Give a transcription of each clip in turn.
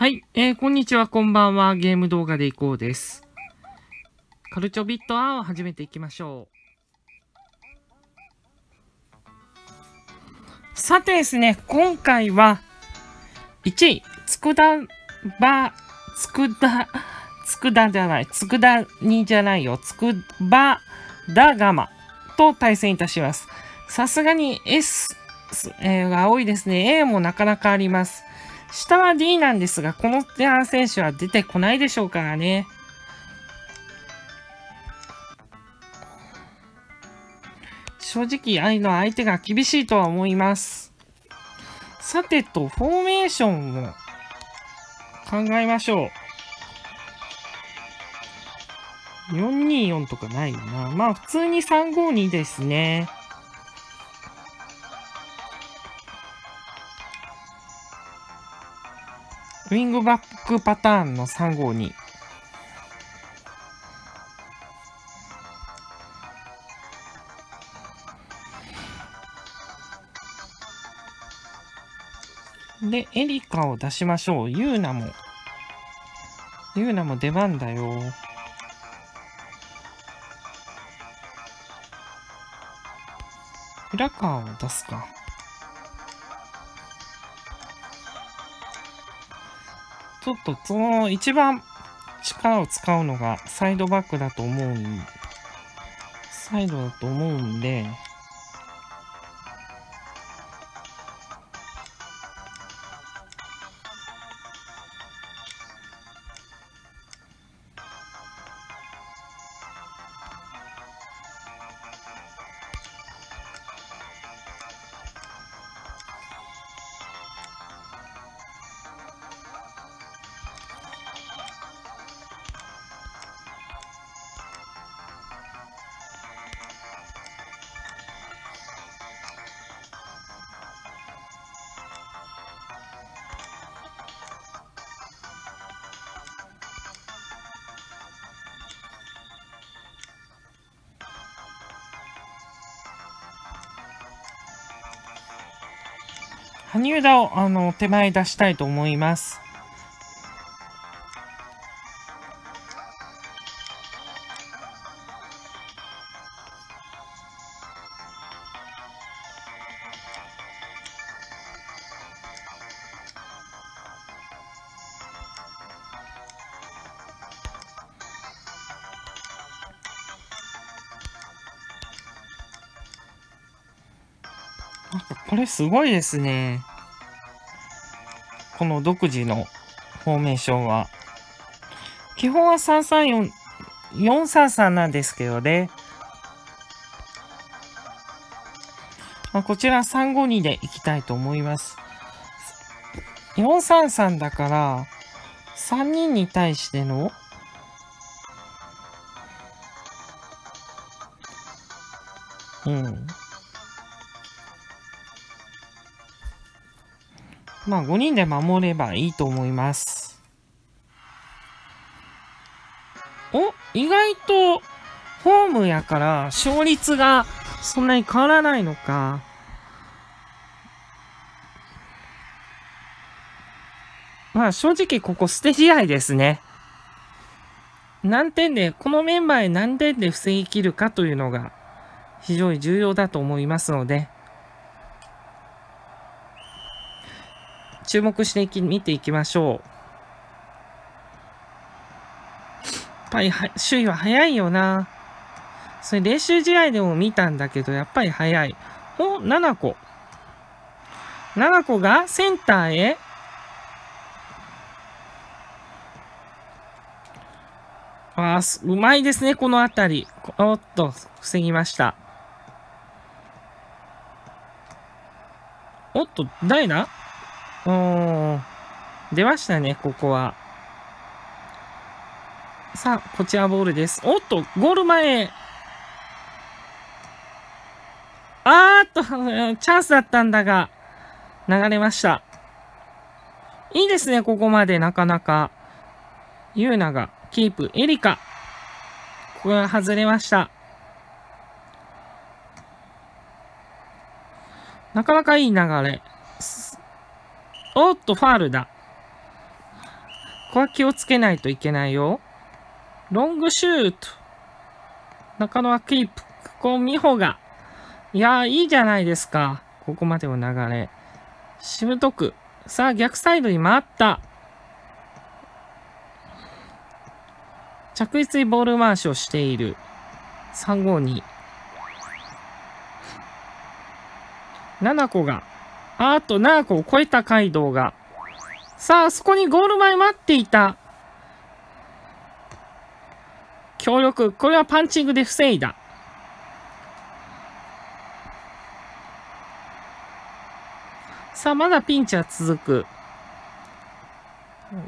はい、えー、こんにちは、こんばんは。ゲーム動画でいこうです。カルチョビットアーを始めていきましょう。さてですね、今回は、1位、つくだば、つくだ、つくだじゃない、つくだにじゃないよ、つくばだがまと対戦いたします。さすがに S、えーが多いですね。A もなかなかあります。下は D なんですが、この選手は出てこないでしょうからね。正直、ああいうの相手が厳しいとは思います。さてと、フォーメーションを考えましょう。424とかないよな。まあ、普通に352ですね。ウィングバックパターンの352。で、エリカを出しましょう。ユーナも。ユーナも出番だよ。裏川を出すか。ちょっとその一番力を使うのがサイドバックだと思うんサイドだと思うんで羽生田をあの手前出したいと思います。なんかこれすごいですね。この独自のフォーメーションは。基本は334、433なんですけどね。まあ、こちら352でいきたいと思います。433だから、3人に対してのうん。まあ5人で守ればいいと思います。お意外とホームやから勝率がそんなに変わらないのか。まあ正直ここ捨て試合ですね。何点で、このメンバーで何点で防ぎ切るかというのが非常に重要だと思いますので、注目していき見ていきましょう。やっぱりは首位は早いよな。それ練習試合でも見たんだけど、やっぱり早い。お、7個。7個がセンターへ。ああ、うまいですね、このあたり。おっと、防ぎました。おっと、誰だ？おー、出ましたね、ここは。さあ、こちらボールです。おっと、ゴール前。あーっと、チャンスだったんだが、流れました。いいですね、ここまで、なかなか。ユーナがキープ。エリカ。ここが外れました。なかなかいい流れ。おっと、ファールだ。ここは気をつけないといけないよ。ロングシュート。中野はキープ。ここ、美穂が。いや、いいじゃないですか。ここまでの流れ。しぶとく。さあ、逆サイドに回った。着実にボール回しをしている。352。7個が。あと7個を超えたカイドウが。さあ、そこにゴール前待っていた。強力。これはパンチングで防いだ。さあ、まだピンチは続く。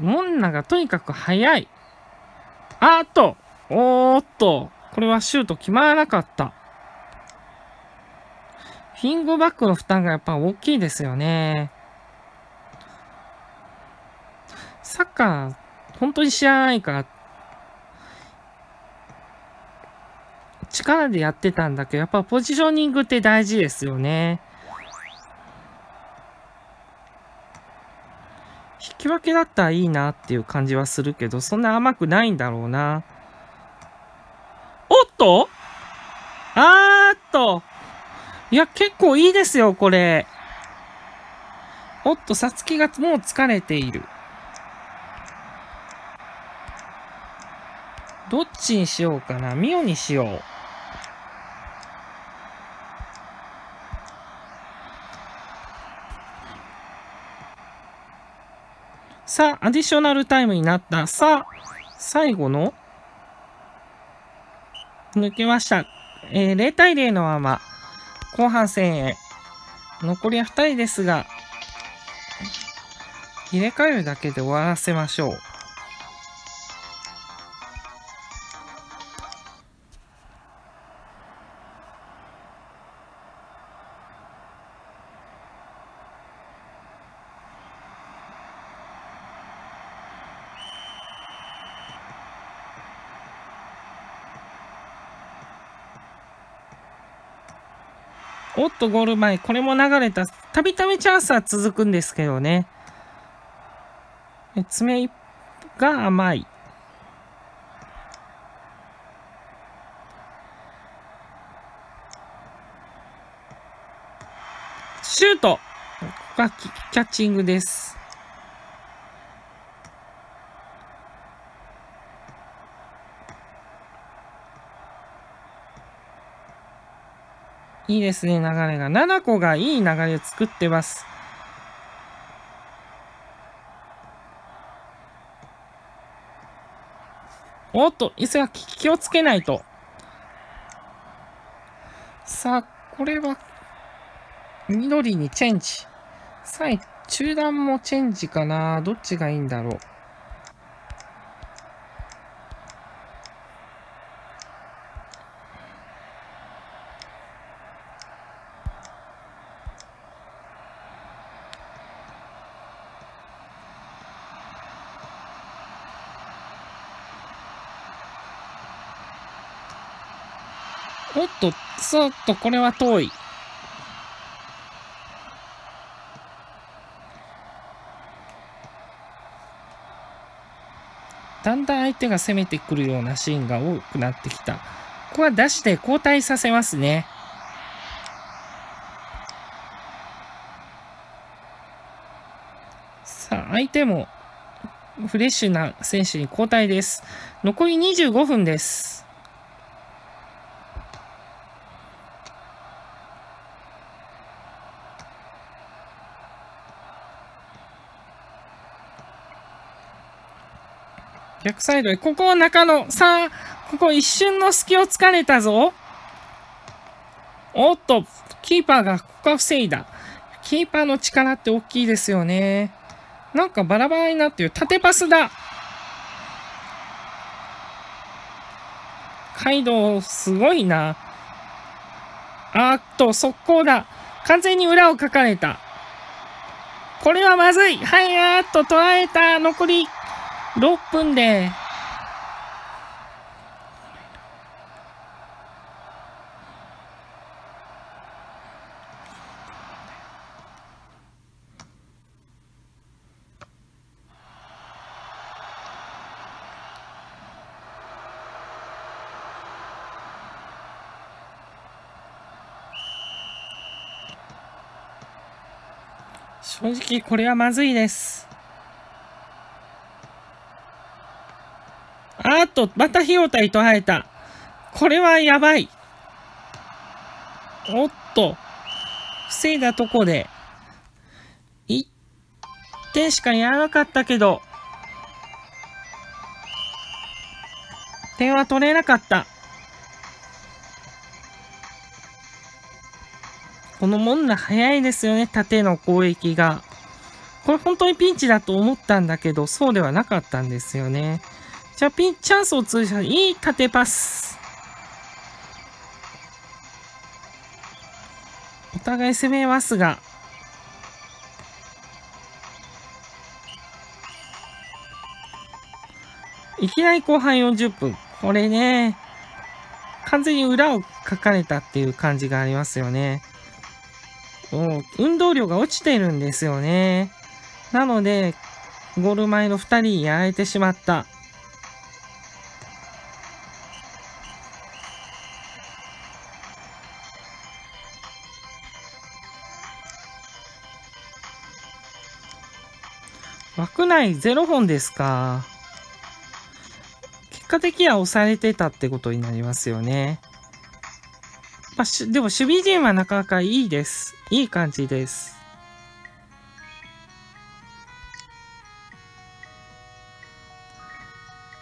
モンナがとにかく速い。あーっとおーっとこれはシュート決まらなかった。フィングバックの負担がやっぱ大きいですよね。サッカー、本当に知らないから、力でやってたんだけど、やっぱポジショニングって大事ですよね。引き分けだったらいいなっていう感じはするけど、そんな甘くないんだろうな。おっと？あーっといや、結構いいですよ、これ。おっと、さつきがもう疲れている。どっちにしようかな？ミオにしよう。さあ、アディショナルタイムになった。さあ、最後の？抜けました。えー、0対0のまま、後半戦へ。残りは2人ですが、入れ替えるだけで終わらせましょう。おっと、ゴール前。これも流れた。たびたびチャンスは続くんですけどね。爪が甘い。シュートがキャッチングです。いいですね、流れが。7個がいい流れを作ってます。おっと、椅子が気をつけないと。さあ、これは、緑にチェンジ。さあ、中段もチェンジかな。どっちがいいんだろう。おっと、そっと、これは遠い。だんだん相手が攻めてくるようなシーンが多くなってきた。ここは出して交代させますね。さあ、相手もフレッシュな選手に交代です。残り25分です。逆サイドへ。ここ中野。さあ、ここ一瞬の隙を突かれたぞ。おっと、キーパーがここは防いだ。キーパーの力って大きいですよね。なんかバラバラになってる。縦パスだ。カイドウ、すごいな。あっと、速攻だ。完全に裏をかかれた。これはまずい。はい、あっと、捉えた。残り6分で。正直これはまずいです。と、また費用対捉えた。これはやばい。おっと、防いだとこで、1点しかやらなかったけど、点は取れなかった。このモンナ早いですよね、縦の攻撃が。これ本当にピンチだと思ったんだけど、そうではなかったんですよね。じゃあピン、チャンスを通じたいい縦パス。お互い攻めますが、いきなり後半40分。これね、完全に裏を書かれたっていう感じがありますよね。もう運動量が落ちてるんですよね。なので、ゴール前の2人やられてしまった。枠内0本ですか。結果的には押されてたってことになりますよね。まあ、でも守備陣はなかなかいいです。いい感じです。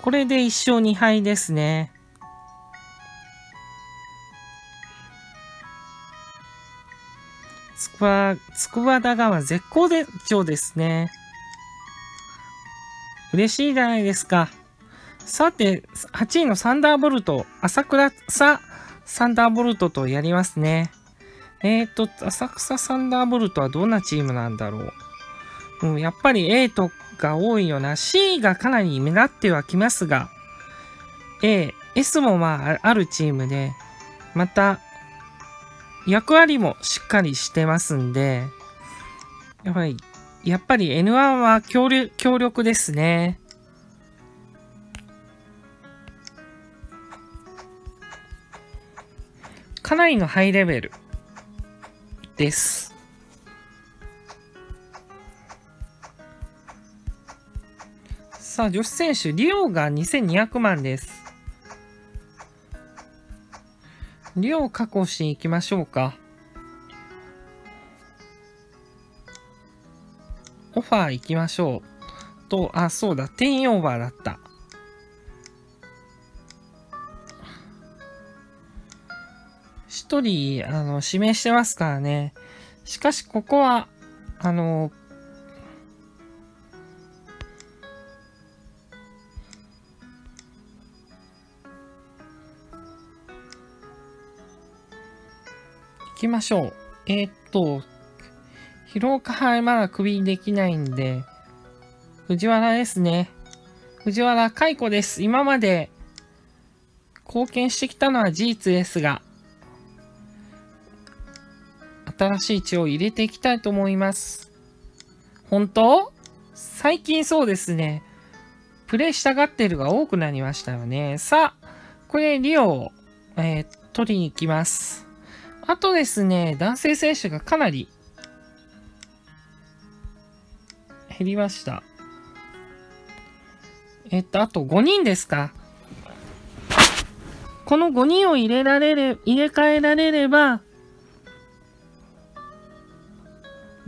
これで1勝2敗ですね。つくば、つくばだ川絶好で調ですね。嬉しいじゃないですか。さて、8位のサンダーボルト、朝倉さサンダーボルトとやりますね。えっ、ー、と、浅草サンダーボルトはどんなチームなんだろう。うん、やっぱり A とが多いよな。C がかなり目立ってはきますが、A、S もまああるチームで、また、役割もしっかりしてますんで、やっぱり、やっぱり N1 は強力強力ですね。かなりのハイレベルです。さあ、女子選手、リオが2200万です。リオを確保しに行きましょうか。オファー行きましょう。と、あ、そうだ、10オーバーだった。一人、あの、指名してますからね。しかし、ここは、あの、行きましょう。えー、っと、広岡杯まだクビできないんで、藤原ですね。藤原海子です。今まで貢献してきたのは事実ですが、新しい血を入れていきたいと思います。本当？最近そうですね。プレイしたがってるが多くなりましたよね。さあ、これリオを、えー、取りに行きます。あとですね、男性選手がかなり減りました。えっと、あと5人ですか。この5人を入れられれ、入れ替えられれば、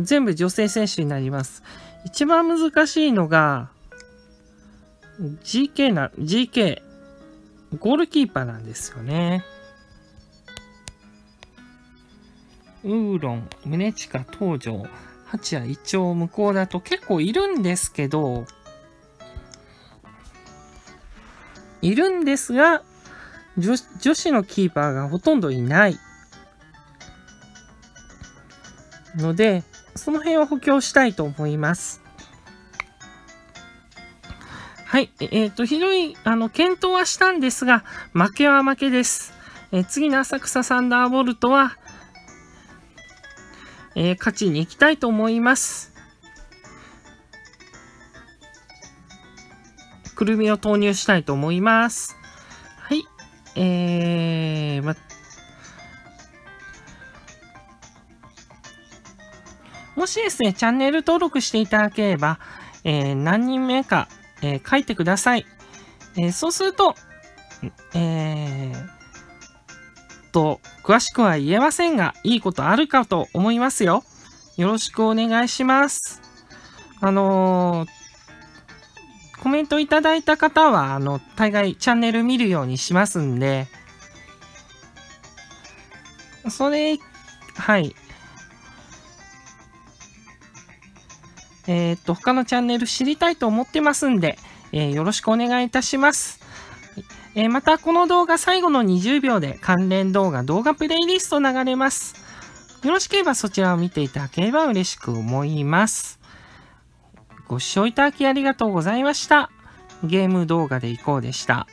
全部女性選手になります。一番難しいのが、GK な、GK、ゴールキーパーなんですよね。ウーロン、宗近、東条、八谷、一応向こうだと結構いるんですけど、いるんですが、女女子のキーパーがほとんどいないので、その辺を補強したいと思います。はい。えっ、ー、と、ひどい、あの、検討はしたんですが、負けは負けです。えー、次の浅草サンダーボルトは、えー、勝ちに行きたいと思います。くるみを投入したいと思います。はい。えー、ま、もしですね、チャンネル登録していただければ、えー、何人目か、えー、書いてください。えー、そうすると、えー、と、詳しくは言えませんが、いいことあるかと思いますよ。よろしくお願いします。あのー、コメントいただいた方は、あの、大概チャンネル見るようにしますんで、それ、はい。えー、っと、他のチャンネル知りたいと思ってますんで、えー、よろしくお願いいたします。えー、また、この動画最後の20秒で関連動画、動画プレイリスト流れます。よろしければそちらを見ていただければ嬉しく思います。ご視聴いただきありがとうございました。ゲーム動画でいこうでした。